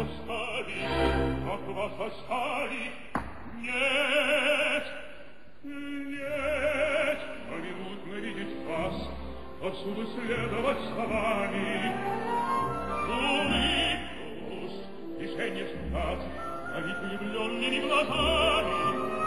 Verstali, Gott was verstali, nie повсюду следовать за вами. Улыбнусь, решение ждать, давить влюбленными глазами.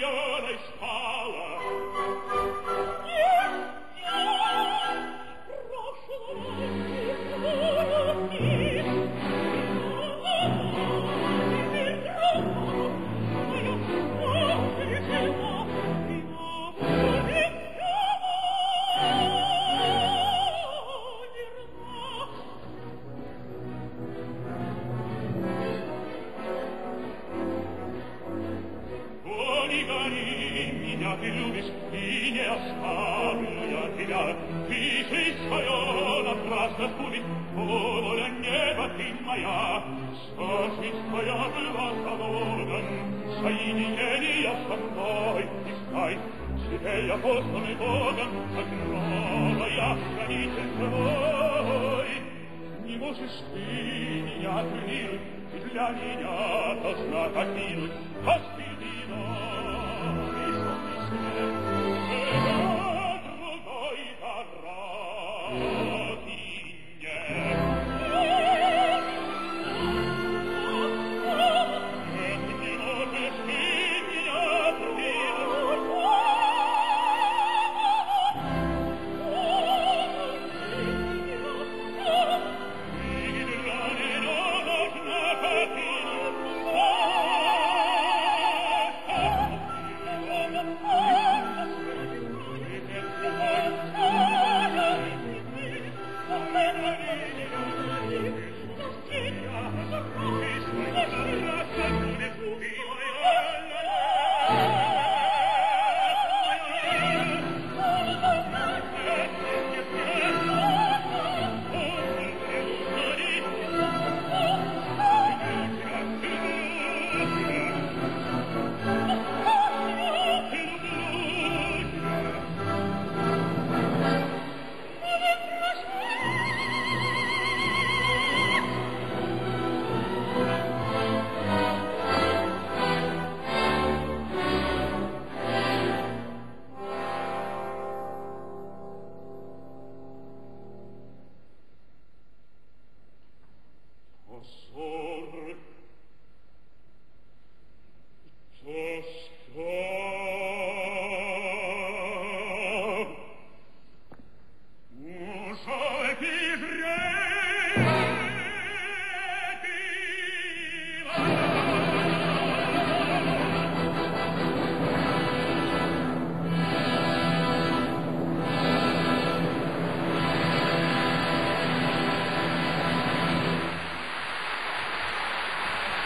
Gloriole spala гори, гори, меня ты любишь и не оставлю я тебя. Ты жизнь свою напрасно сгубить, о, воля неба ты моя. Что жизнь твоя была залогом, соединение со мной искай. Тебе я посланный Богом, как гроба я хранитель Oh. Jesus